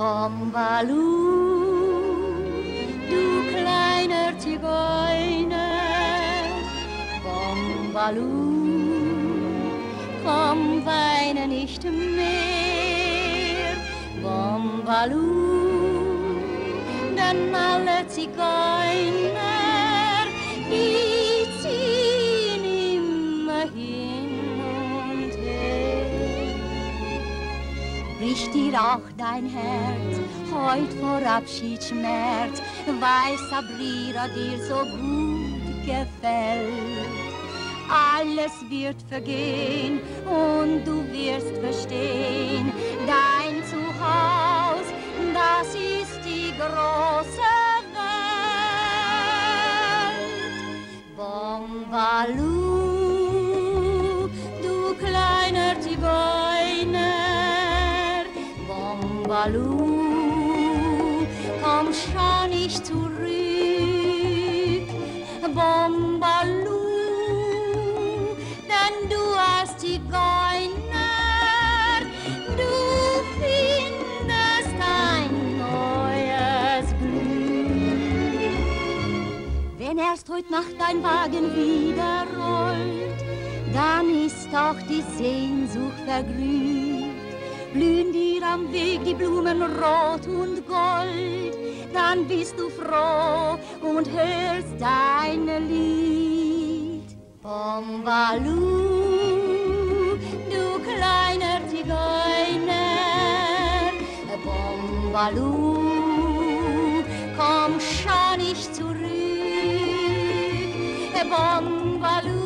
Bombaloo, du kleiner Zigeuner, Bombaloo, komm, weine nicht mehr, Bombaloo, denn alle Zigeuner bricht dir auch dein Herz, heut vor Abschiedsschmerz, weil Sabrina dir so gut gefällt. Alles wird vergehen und du wirst verstehen, dein Zuhause, das ist die große Welt. Bombaloo, Bombaloo, komm schau nicht zurück, Bombaloo, denn du hast Zigeuner, du findest ein neues Glück. Wenn erst heut Nacht dein Wagen wieder rollt, dann ist auch die Sehnsucht verglüht blühen dir am Weg die Blumen rot und gold, dann bist du froh und hörst dein Lied. Bombaloo, du kleiner Zigeuner, Bombaloo, komm schau nicht zurück, Bombaloo,